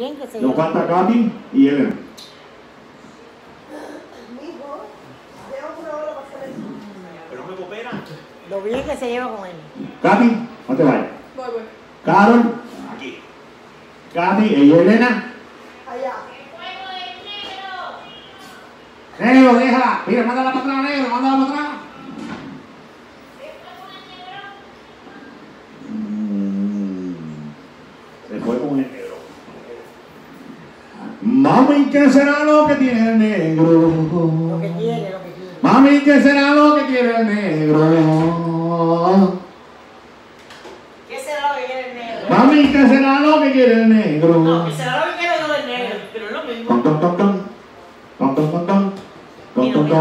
bien que se Nos falta Katy y Elena. Mijo, lleva una hora para hacer eso. Pero me cooperan. Lo bien que se lleva con él. Katy, no te vayas. Voy, voy. Carol, Aquí. Katy y Elena. Allá. Negro, déjala. Mira, mándala para atrás, negro, mándala para atrás. Mm, Se fue con el negro. Mami, ¿qué será lo que tiene el negro? Lo que quiere, lo que quiere. Mami, ¿qué será lo que quiere el negro? ¿Qué será lo que quiere el negro? Mami, ¿qué será lo que quiere el negro? No, ¿qué será lo que quiere del negro? Pero es lo mismo.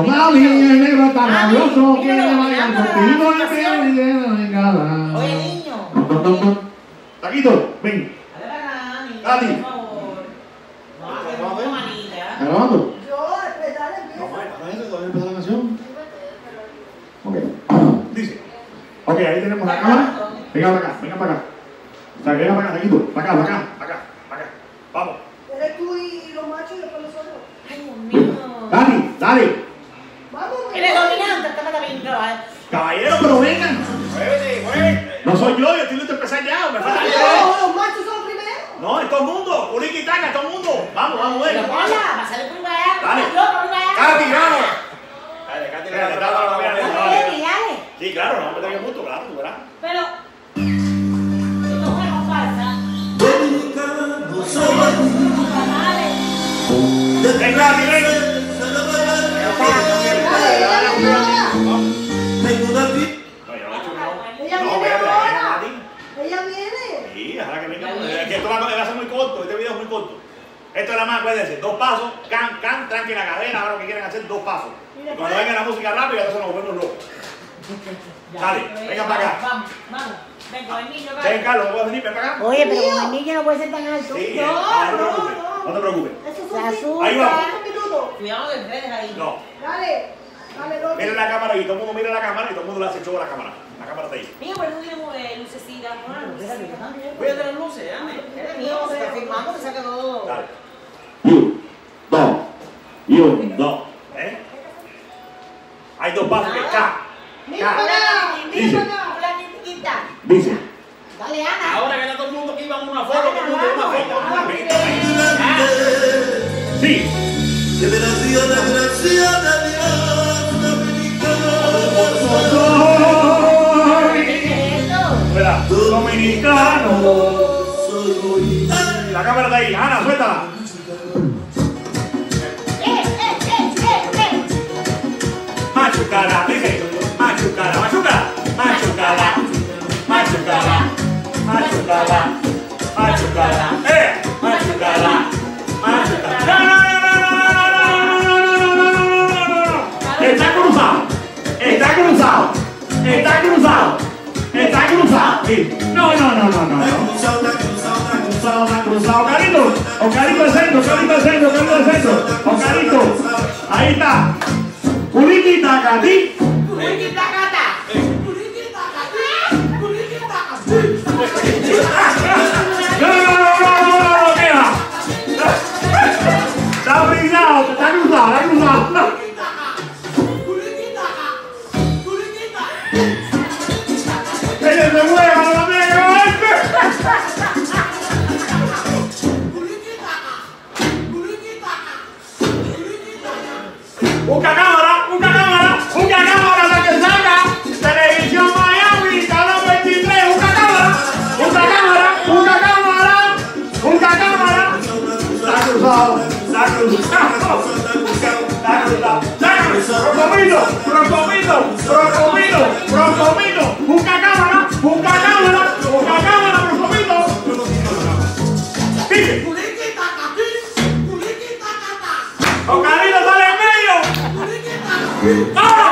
Mami, el negro está míralo, quiere bailar contigo, le quiere quiere bailar. Oye, niño. Taquito, ven. Dale Katy. por favor. No, que no, manita. ¿Está grabando? Yo, esperar No, para eso todavía empezó la canción. Ok. Dice. Ok, ahí tenemos la cámara. Venga para acá, venga para acá. O sea, venga para acá, Taquito. Para acá, para acá, para acá, para acá. Vamos. Eres tú y, los machos y después nosotros. Ay, Dios mío. Dale, dale. Vamos, Eres dominante, esta me también trabaja. Caballero, pero vengan. Muévete, muévete. No soy yo, yo estoy listo a empezar ya. Me falta No, los machos son primero. No, es todo el mundo. Urique y taca, todo el mundo. Vamos, vamos, bueno. Hola, pasale por allá. Dale. Katy, vamos. Dale, dale, dale, dale, dale. Sí, claro, no, me tengo mucho, claro, tú verás. Pero. No falta. Dale. Venga. Esto nada más ser dos pasos, can, can, tranqui la cadera, ahora lo que quieren hacer dos pasos. Y cuando venga la música rápida, entonces nos volvemos locos. Dale, pero venga para acá. Vamos, vamos. Ven con el niño, vale. Ven, Carlos, ¿puedes venir? Ven para acá. Oye, pero con el niño no puede ser tan alto. Sí, No, no, no te no, preocupes. no. No te preocupes. Eso Se asusta. Ahí vamos. Cuidado del tren ahí. No. Dale. Dale, Rocky. Mira la cámara y todo el mundo mira la cámara y todo el mundo le hace show a la cámara. La cámara está ahí. Pero no tenemos eh, lucecita. Pon la lucecita. Cuídate las luces. Eres mío, se está filmando, te saca todo. Dale. Esto va. Dice. Dale, Ana. Ahora que era todo el mundo que iba a una foto, todo el mundo una foto. Sí. Dominicano. Dominicano. La cámara de ahí, Ana, suéltala. Machucala, machucala, eh, machucala, machucala. Está cruzado, está cruzado, está cruzado, está cruzado. No, no, no, no, no. Está cruzado, está cruzado, está cruzado. Ocarito, Ocarito al centro, Ocarito al centro, Ocarito al centro. Ocarito, ahí está. Uliquita, Cati. Uliquita, Cati. ¡Un cacámara! ¡Un cacámara! ¡Un cacámara! ¡Ocarina sale en medio!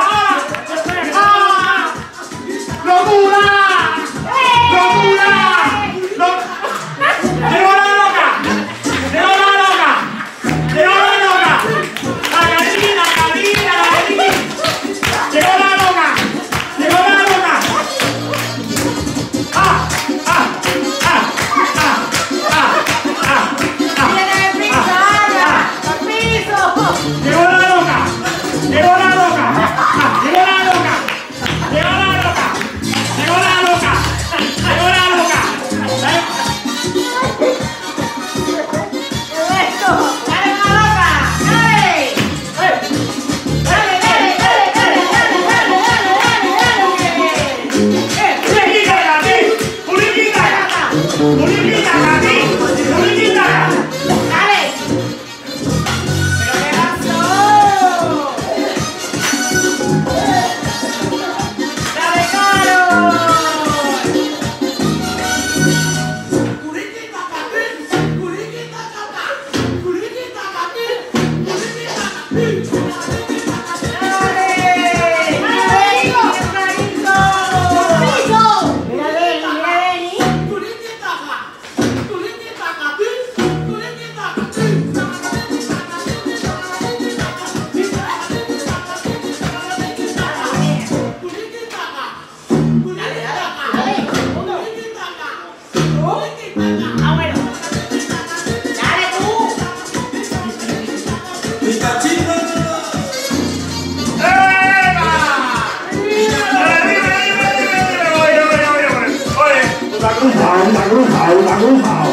Cruzado, una cruzado, una cruzado,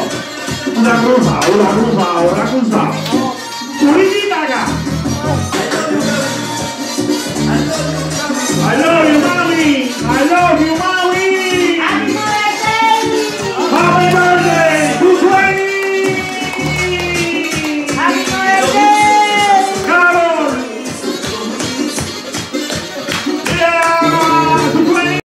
una cruzado, una cruzado, una cruzado.